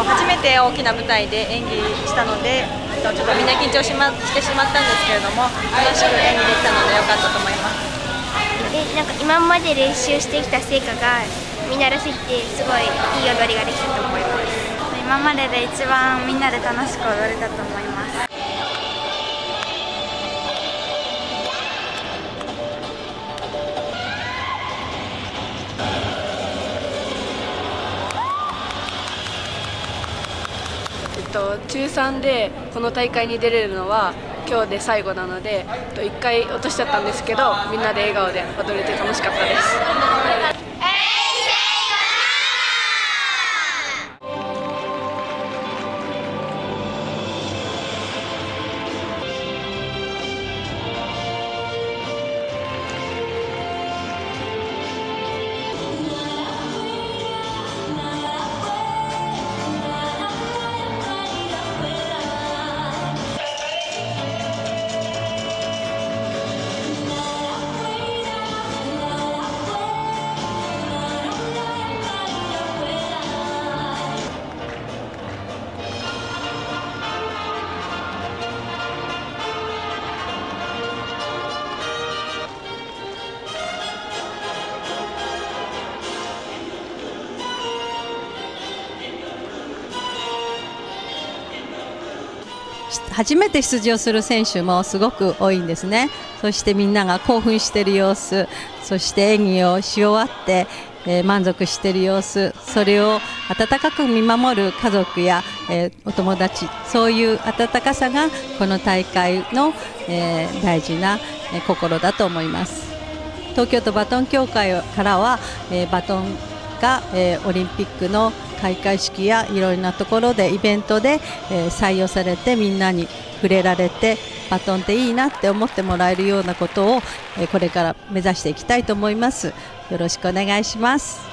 初めて大きな舞台で演技したので、ちょっとみんな緊張し,、ま、してしまったんですけれども楽しく演技できたので良かったと思います。でなんか今まで練習してきた成果がみんならしってすごいいい踊りができたと思います。今までで一番みんなで楽しく踊れたと思いますと中3でこの大会に出れるのは今日で最後なので1回落としちゃったんですけどみんなで笑顔で踊れて楽しかったです。初めて出場する選手もすごく多いんですね。そしてみんなが興奮している様子そして演技をし終わって、えー、満足している様子それを温かく見守る家族や、えー、お友達そういう温かさがこの大会の、えー、大事な、え心だと思います。東京都バトン協会からは、えバトンが、えオリンピックの開会式やいろいろなところでイベントで、え採用されてみんなに触れられてバトンっていいなって思ってもらえるようなことを、えこれから目指していきたいと思います。よろしくお願いします。